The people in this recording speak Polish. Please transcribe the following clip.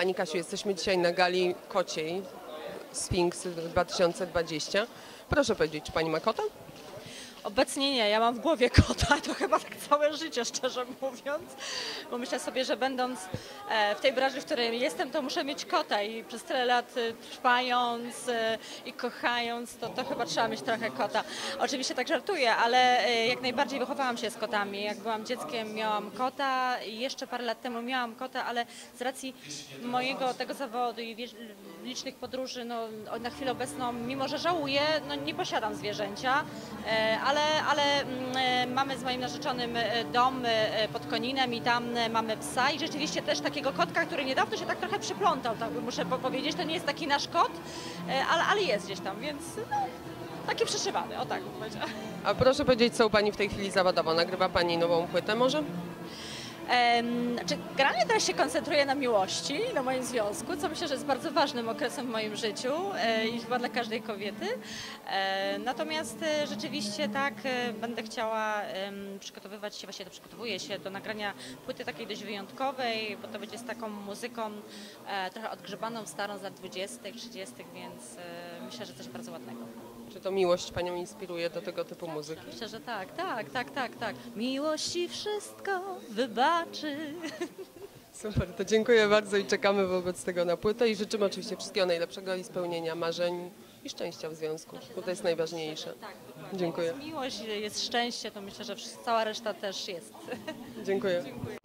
Pani Kasiu, jesteśmy dzisiaj na gali kociej Sphinx 2020. Proszę powiedzieć, czy Pani ma kota? Obecnie nie, ja mam w głowie kota, to chyba tak całe życie, szczerze mówiąc, bo myślę sobie, że będąc e, w tej branży, w której jestem, to muszę mieć kota i przez tyle lat e, trwając e, i kochając, to, to chyba trzeba mieć trochę kota. Oczywiście tak żartuję, ale jak najbardziej wychowałam się z kotami. Jak byłam dzieckiem miałam kota i jeszcze parę lat temu miałam kota, ale z racji mojego tego zawodu i licznych podróży, no, na chwilę obecną, mimo że żałuję, no, nie posiadam zwierzęcia, e, ale, ale mm, e, mamy z moim narzeczonym e, dom e, pod Koninem i tam mamy psa i rzeczywiście też takiego kotka, który niedawno się tak trochę przyplątał, tak muszę po- powiedzieć, to nie jest taki nasz kot, ale, ale jest gdzieś tam, więc no, taki przyszywany, o tak bym powiedziała. A proszę powiedzieć, co u Pani w tej chwili zawodowo? Nagrywa Pani nową płytę może? Znaczy, generalnie teraz się koncentruję na miłości, na moim związku, co myślę, że jest bardzo ważnym okresem w moim życiu e, i chyba dla każdej kobiety. E, natomiast e, rzeczywiście tak, będę chciała przygotowywać się, właśnie to przygotowuję się do nagrania płyty takiej dość wyjątkowej, bo to będzie z taką muzyką trochę odgrzebaną, starą z lat 20., 30., więc myślę, że coś bardzo ładnego. Czy to miłość Panią inspiruje do tego typu muzyki? Myślę, że tak, tak, tak, tak, tak. Miłości wszystko wybaczy. Super, to dziękuję bardzo i czekamy wobec tego na płytę i życzymy oczywiście wszystkiego najlepszego i spełnienia marzeń i szczęścia w związku, bo to jest najważniejsze. Tak, dokładnie. Dziękuję. Jest miłość, jest szczęście, to myślę, że cała reszta też jest. Dziękuję.